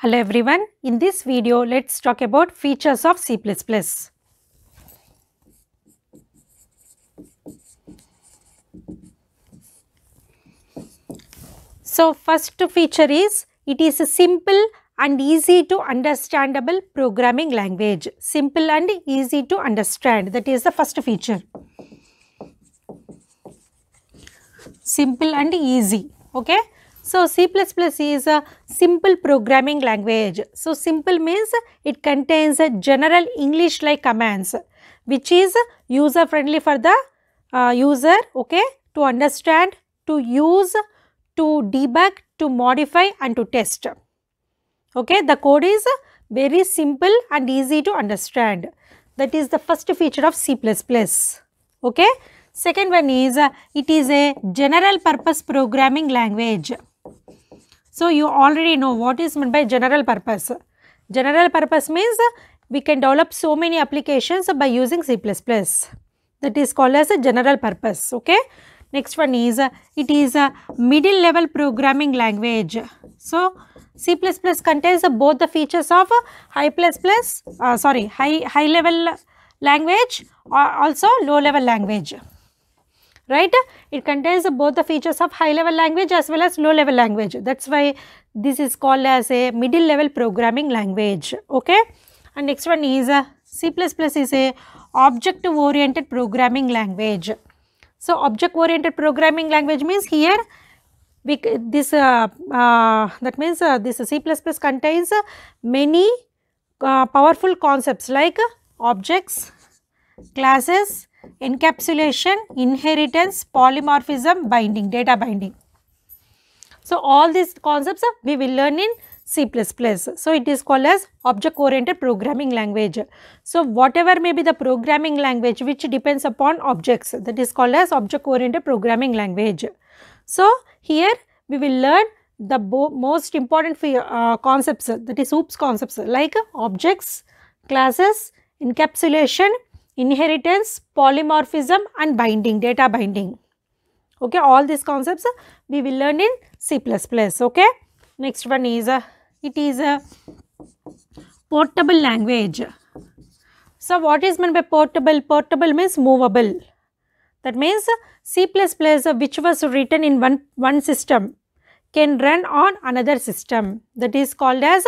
Hello everyone, in this video let's talk about features of C++. So first feature is it is a simple and easy to understandable programming language. Simple and easy to understand that is the first feature. Simple and easy okay. So C++ is a simple programming language. So simple means it contains a general English like commands which is user friendly for the uh, user okay to understand, to use, to debug, to modify and to test. Okay, the code is very simple and easy to understand. That is the first feature of C++. Okay. Second one is uh, it is a general purpose programming language. So, you already know what is meant by general purpose. General purpose means uh, we can develop so many applications by using C++. That is called as a general purpose. Okay. Next one is uh, it is a middle level programming language. So, C++ contains uh, both the features of uh, high plus plus uh, sorry high high level language or also low level language right? It contains both the features of high level language as well as low level language. That's why this is called as a middle level programming language okay? And next one is a c++ is a object oriented programming language. So object oriented programming language means here we this uh, uh, that means uh, this c++ contains many uh, powerful concepts like objects classes encapsulation, inheritance, polymorphism, binding, data binding. So, all these concepts we will learn in C++. So, it is called as object oriented programming language. So, whatever may be the programming language which depends upon objects that is called as object oriented programming language. So, here we will learn the most important uh, concepts that is OOPS concepts like objects, classes, encapsulation, inheritance, polymorphism and binding, data binding. Okay, all these concepts uh, we will learn in C++. Okay. Next one is uh, it is a portable language. So, what is meant by portable? Portable means movable. That means C++ uh, which was written in one, one system can run on another system that is called as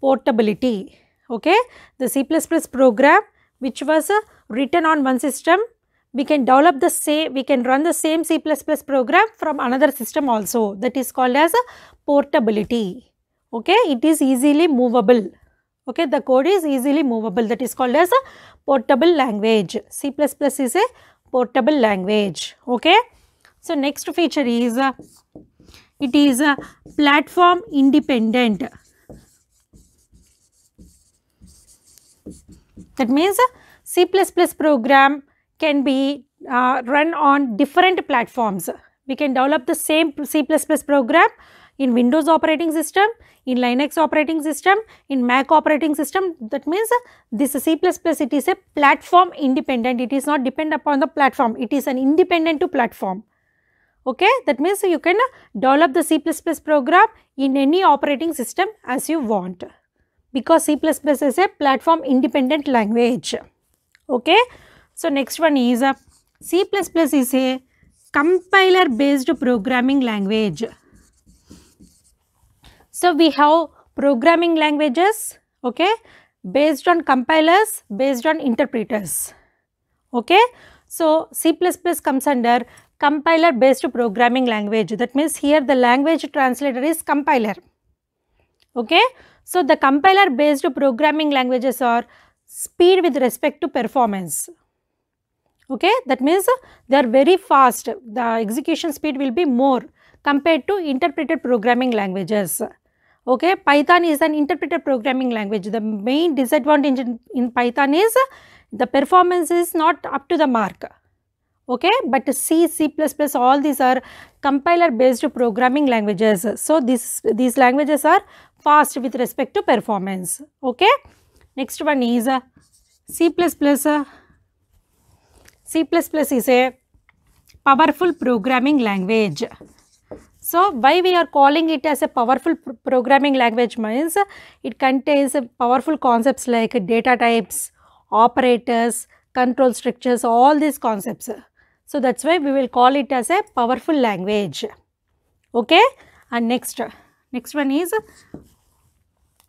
portability. Okay. The C++ program which was written on one system, we can develop the same, we can run the same C++ program from another system also that is called as a portability. Okay, it is easily movable. Okay, the code is easily movable that is called as a portable language. C++ is a portable language. Okay. So, next feature is uh, it is a platform independent. That means uh, C++ program can be uh, run on different platforms. We can develop the same C++ program in Windows operating system, in Linux operating system, in Mac operating system. That means this C++ it is a platform independent. It is not depend upon the platform. It is an independent to platform. Okay, that means you can develop the C++ program in any operating system as you want because C++ is a platform independent language okay. So, next one is a C++ is a compiler based programming language. So, we have programming languages okay based on compilers based on interpreters okay. So, C++ comes under compiler based programming language that means here the language translator is compiler okay. So, the compiler based programming languages are speed with respect to performance. Okay, that means they are very fast, the execution speed will be more compared to interpreted programming languages. Okay, Python is an interpreted programming language. The main disadvantage in, in Python is the performance is not up to the mark. Okay, but C, C++, all these are compiler based programming languages. So, this, these languages are fast with respect to performance. Okay. Next one is uh, C++. Uh, C++ is a powerful programming language. So, why we are calling it as a powerful pr programming language means it contains powerful concepts like data types, operators, control structures, all these concepts. So, that is why we will call it as a powerful language. Okay. And next, next one is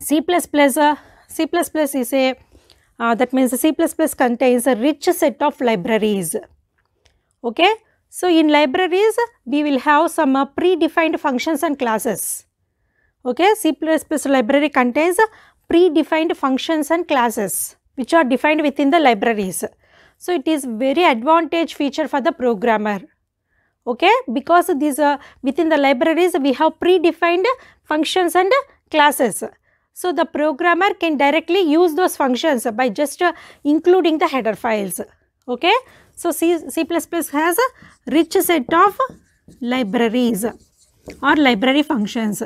C++. C++ is a, uh, that means C++ contains a rich set of libraries. Okay. So, in libraries we will have some uh, predefined functions and classes. Okay. C++ library contains predefined functions and classes which are defined within the libraries. So, it is very advantage feature for the programmer. Okay. Because these uh, within the libraries we have predefined functions and classes. So, the programmer can directly use those functions by just uh, including the header files. Okay. So, C, C++ has a rich set of libraries or library functions.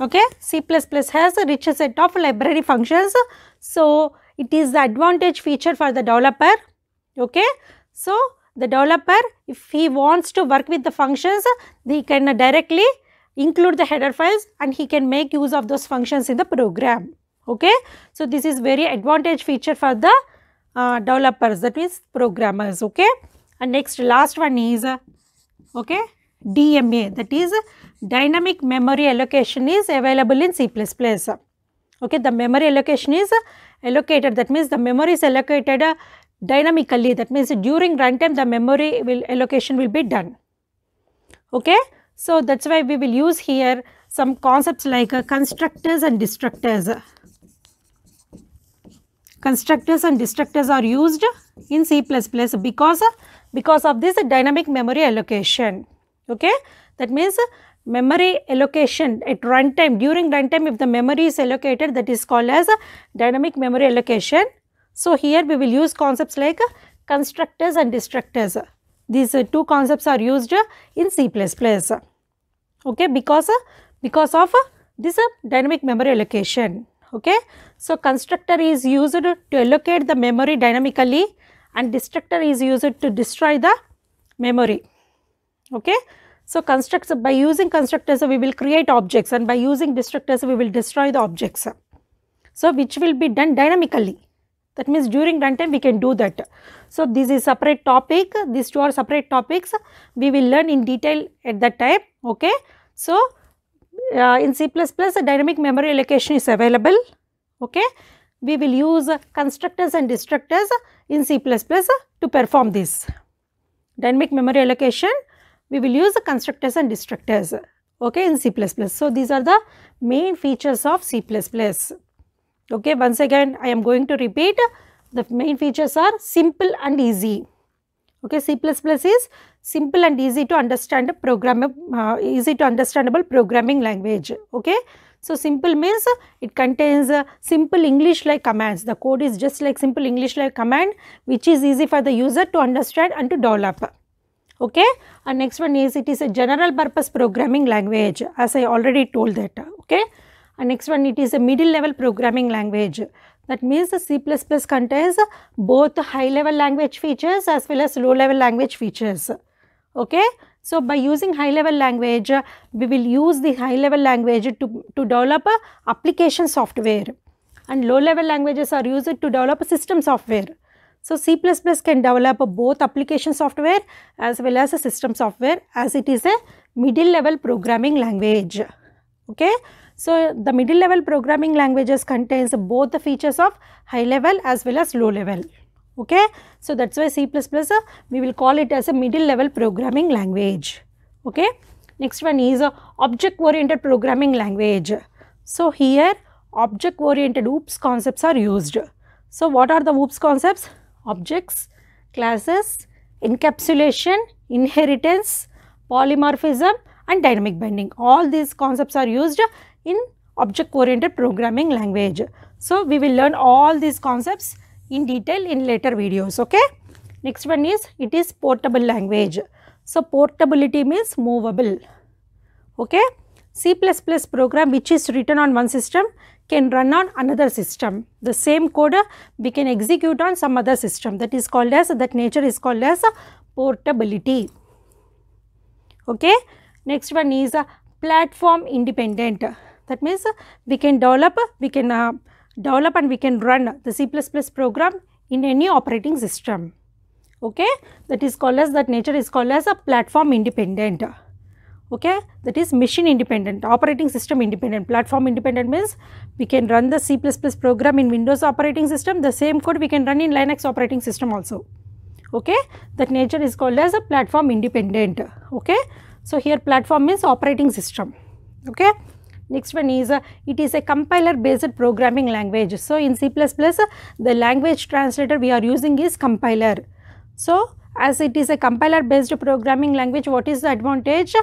Okay, C++ has a rich set of library functions. So, it is the advantage feature for the developer. Okay. So, the developer if he wants to work with the functions, he can directly include the header files and he can make use of those functions in the program. Okay. So, this is very advantage feature for the uh, developers that is programmers okay and next last one is uh, okay DMA that is dynamic memory allocation is available in C++. Okay, the memory allocation is allocated that means the memory is allocated uh, dynamically that means during runtime the memory will allocation will be done. Okay, so that is why we will use here some concepts like uh, constructors and destructors constructors and destructors are used in C++ because, because of this dynamic memory allocation. Okay? That means memory allocation at runtime during runtime if the memory is allocated that is called as dynamic memory allocation. So, here we will use concepts like constructors and destructors. These two concepts are used in C++. Okay, because because of this dynamic memory allocation. Okay. So, constructor is used to allocate the memory dynamically and destructor is used to destroy the memory. Okay. So, constructors by using constructors we will create objects and by using destructors we will destroy the objects. So, which will be done dynamically that means during runtime we can do that. So, this is separate topic these two are separate topics we will learn in detail at that time. Okay. So, uh, in C++ dynamic memory allocation is available. Okay. We will use constructors and destructors in C++ to perform this. Dynamic memory allocation we will use constructors and destructors okay, in C++. So, these are the main features of C++. Okay. Once again I am going to repeat the main features are simple and easy. Okay. C++ is simple and easy to understand program uh, easy to understandable programming language okay so simple means it contains uh, simple english like commands the code is just like simple english like command which is easy for the user to understand and to develop okay and next one is it is a general purpose programming language as i already told that okay and next one it is a middle level programming language that means the C++ contains both high level language features as well as low level language features Okay. So, by using high level language, we will use the high level language to, to develop application software and low level languages are used to develop system software. So, C++ can develop both application software as well as a system software as it is a middle level programming language. Okay. So, the middle level programming languages contains both the features of high level as well as low level okay. So, that is why C++ uh, we will call it as a middle level programming language, okay. Next one is a object oriented programming language. So, here object oriented OOPS concepts are used. So, what are the OOPS concepts? Objects, classes, encapsulation, inheritance, polymorphism and dynamic binding. All these concepts are used in object oriented programming language. So, we will learn all these concepts in detail in later videos okay. Next one is it is portable language. So, portability means movable okay. C++ program which is written on one system can run on another system. The same code we can execute on some other system that is called as that nature is called as portability okay next one is platform independent that means we can develop we can uh, develop and we can run the c++ program in any operating system. Okay? That is called as that nature is called as a platform independent. Okay? That is machine independent operating system independent. Platform independent means we can run the c++ program in windows operating system. The same code we can run in linux operating system also. Okay? That nature is called as a platform independent. Okay? So here platform means operating system. Okay next one is uh, it is a compiler based programming language. So in c++ the language translator we are using is compiler. So as it is a compiler based programming language what is the advantage?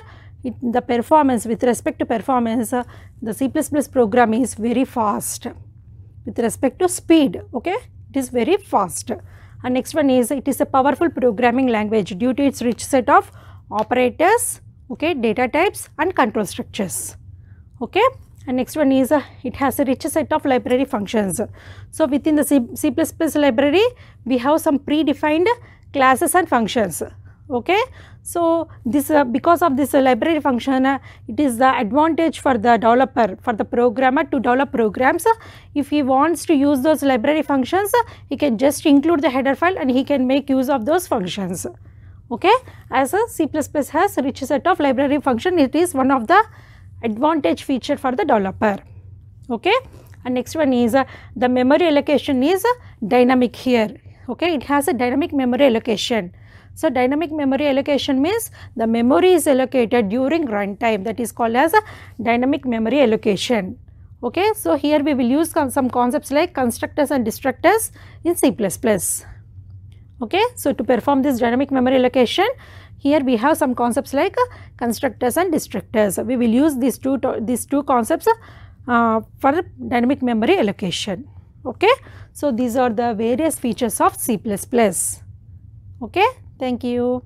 It, the performance with respect to performance uh, the C++ program is very fast. With respect to speed okay it is very fast. And next one is it is a powerful programming language due to its rich set of operators okay data types and control structures okay? And next one is uh, it has a rich set of library functions. So within the C, C++ library we have some predefined classes and functions. Okay? So this uh, because of this uh, library function uh, it is the advantage for the developer for the programmer to develop programs. If he wants to use those library functions he can just include the header file and he can make use of those functions. Okay? As a c++ has rich set of library function it is one of the advantage feature for the developer okay and next one is uh, the memory allocation is uh, dynamic here okay it has a dynamic memory allocation so, dynamic memory allocation means the memory is allocated during runtime that is called as a dynamic memory allocation. Okay. So, here we will use some concepts like constructors and destructors in C++. Okay. So, to perform this dynamic memory allocation here we have some concepts like constructors and destructors. We will use these two these two concepts uh, for dynamic memory allocation. Okay. So, these are the various features of C++. Okay. Thank you.